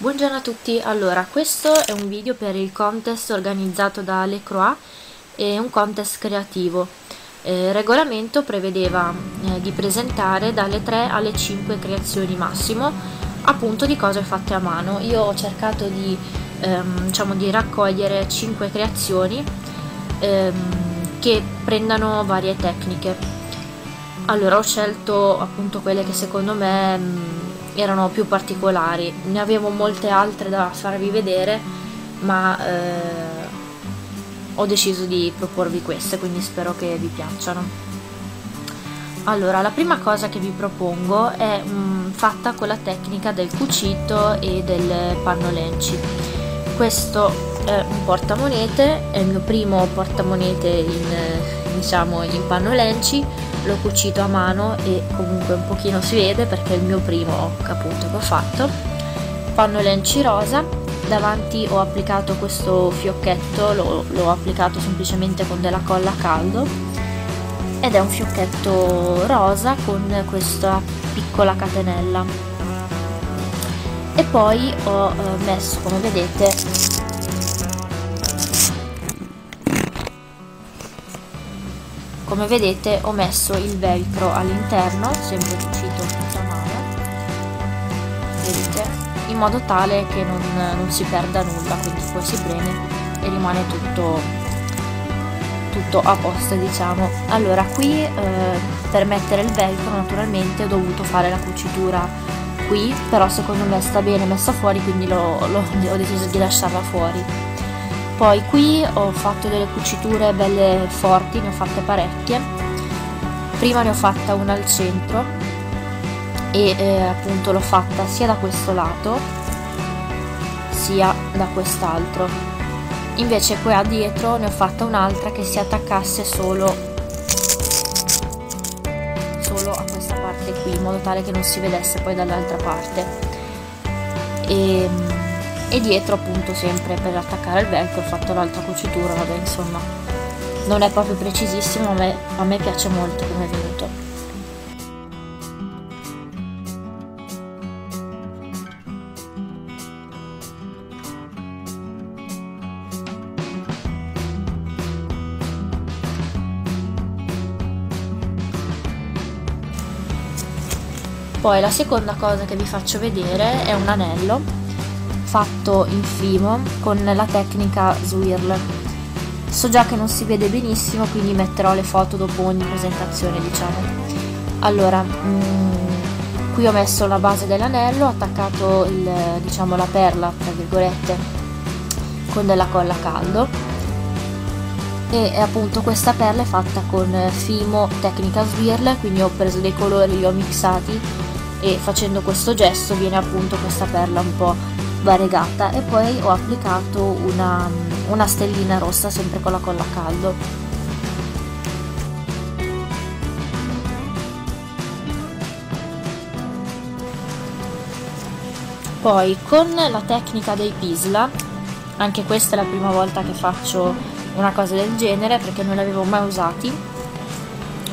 Buongiorno a tutti, allora questo è un video per il contest organizzato da Le Croix, è un contest creativo. Eh, il regolamento prevedeva eh, di presentare dalle 3 alle 5 creazioni massimo, appunto di cose fatte a mano. Io ho cercato di, ehm, diciamo, di raccogliere 5 creazioni ehm, che prendano varie tecniche. Allora ho scelto appunto quelle che secondo me... Mh, mm, erano più particolari. Ne avevo molte altre da farvi vedere, ma eh, ho deciso di proporvi queste, quindi spero che vi piacciono. Allora, la prima cosa che vi propongo è mh, mm, fatta con la tecnica del cucito e del pannolenci. Questo è un portamonete, è il mio primo portamonete in, diciamo, in pannolenci l'ho cucito a mano e comunque un pochino si vede perché è il mio primo appunto che ho fatto. Panno lenci rosa. Davanti ho applicato questo fiocchetto l'ho applicato semplicemente con della colla a caldo. Ed è un fiocchetto rosa con questa piccola catenella. E poi ho eh, messo come vedete come vedete ho messo il velcro all'interno sempre cucito a mano. Vedete? In modo tale che non, non, si perda nulla quindi poi si preme e rimane tutto tutto a posto diciamo. Allora qui eh, per mettere il velcro naturalmente ho dovuto fare la cucitura qui però secondo me sta bene messa fuori quindi lo, lo, ho deciso di lasciarla fuori poi qui ho fatto delle cuciture belle forti, ne ho fatte parecchie. Prima ne ho fatta una al centro e eh, appunto l'ho fatta sia da questo lato sia da quest'altro. Invece qua dietro ne ho fatta un'altra che si attaccasse solo solo a questa parte qui in modo tale che non si vedesse poi dall'altra parte. E e dietro appunto sempre per attaccare il velcro ho fatto l'altra cucitura vabbè insomma. Non è proprio precisissimo ma a me piace molto come è venuto. Poi la seconda cosa che vi faccio vedere è un anello fatto in fimo con la tecnica swirl so già che non si vede benissimo quindi metterò le foto dopo ogni presentazione diciamo. Allora mm, qui ho messo la base dell'anello ho attaccato il, diciamo la perla tra virgolette con della colla a caldo. E appunto questa perla è fatta con fimo tecnica swirl quindi ho preso dei colori li ho mixati e facendo questo gesto viene appunto questa perla un po' variegata e poi ho applicato una, una stellina rossa sempre con la colla a caldo. Poi con la tecnica dei pisla anche questa è la prima volta che faccio una cosa del genere perché non l'avevo mai usati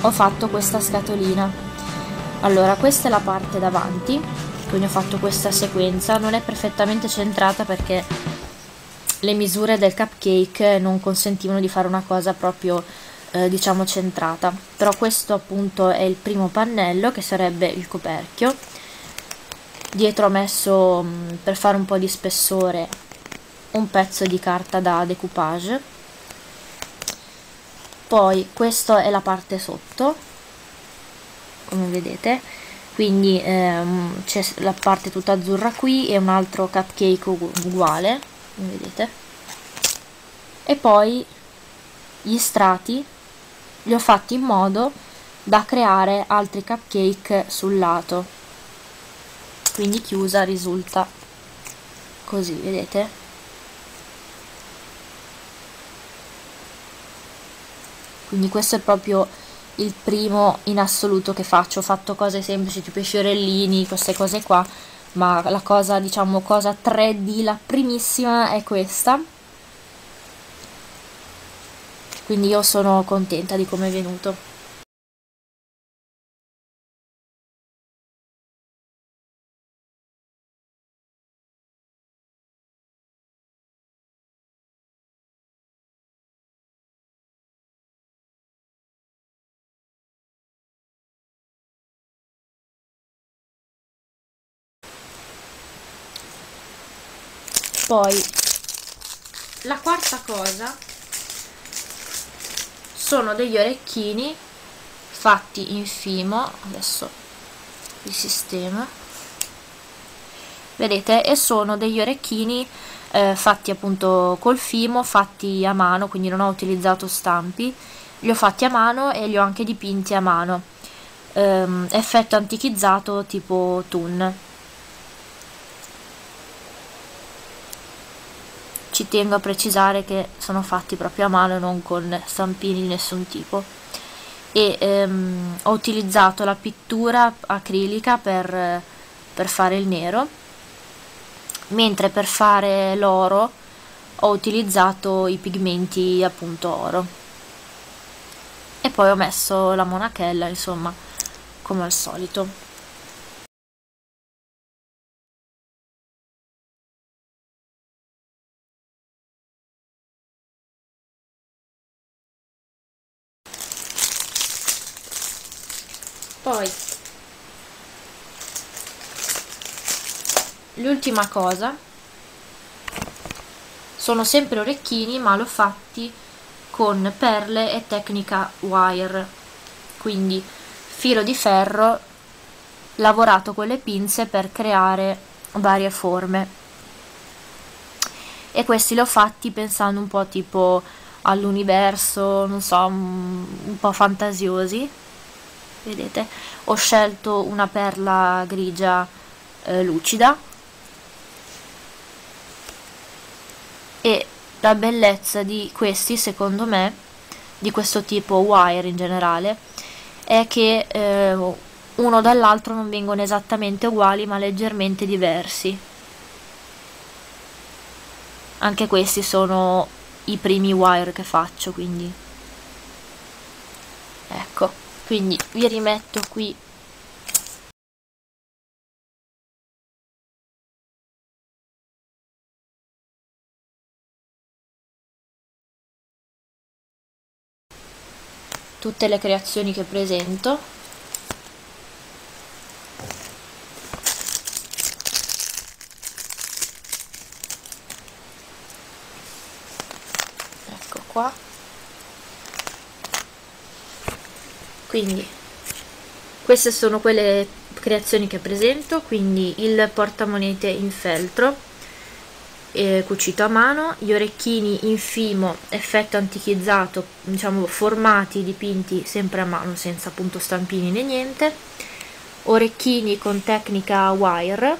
ho fatto questa scatolina. Allora questa è la parte davanti quindi ho fatto questa sequenza non è perfettamente centrata perché le misure del cupcake non consentivano di fare una cosa proprio eh, diciamo centrata. Però questo appunto è il primo pannello che sarebbe il coperchio. Dietro ho messo mm, per fare un po' di spessore un pezzo di carta da decoupage. Poi questa è la parte sotto come vedete quindi ehm, c'è la parte tutta azzurra qui e un altro cupcake uguale vedete? E poi gli strati li ho fatti in modo da creare altri cupcake sul lato. Quindi chiusa risulta così vedete? Quindi questo è proprio il primo in assoluto che faccio, ho fatto cose semplici tipo i fiorellini, queste cose qua, ma la cosa, diciamo, cosa 3D, la primissima è questa. Quindi io sono contenta di come è venuto. Poi la quarta cosa sono degli orecchini fatti in fimo adesso il sistema. Vedete e sono degli orecchini eh, fatti appunto col fimo fatti a mano quindi non ho utilizzato stampi. Li ho fatti a mano e li ho anche dipinti a mano. Ehm, effetto antichizzato tipo tun tengo a precisare che sono fatti proprio a mano non con stampini di nessun tipo. E ehm, ho utilizzato la pittura acrilica per, per fare il nero mentre per fare l'oro ho utilizzato i pigmenti appunto oro. E poi ho messo la monachella insomma come al solito poi l'ultima cosa sono sempre orecchini ma l'ho fatti con perle e tecnica wire. Quindi filo di ferro lavorato con le pinze per creare varie forme. E questi li ho fatti pensando un po' tipo all'universo non so un, po' fantasiosi vedete ho scelto una perla grigia eh, lucida. E la bellezza di questi secondo me di questo tipo wire in generale è che eh, uno dall'altro non vengono esattamente uguali ma leggermente diversi. Anche questi sono i primi wire che faccio quindi. Ecco quindi vi rimetto qui. Tutte le creazioni che presento ecco qua quindi queste sono quelle creazioni che presento. Quindi il portamonete in feltro eh, cucito a mano gli orecchini in fimo effetto antichizzato diciamo formati dipinti sempre a mano senza appunto stampini né niente. Orecchini con tecnica wire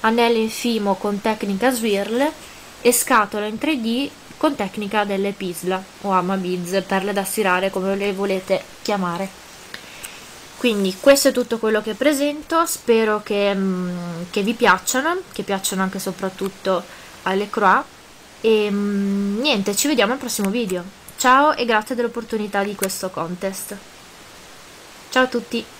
anello in fimo con tecnica swirl e scatola in 3D con tecnica delle pisla o amabiz, perle da stirare come le volete chiamare. Quindi questo è tutto quello che presento, spero che, mm, che vi piacciono, che piacciono anche soprattutto alle Croix e mm, niente, ci vediamo al prossimo video. Ciao e grazie dell'opportunità di questo contest. Ciao a tutti!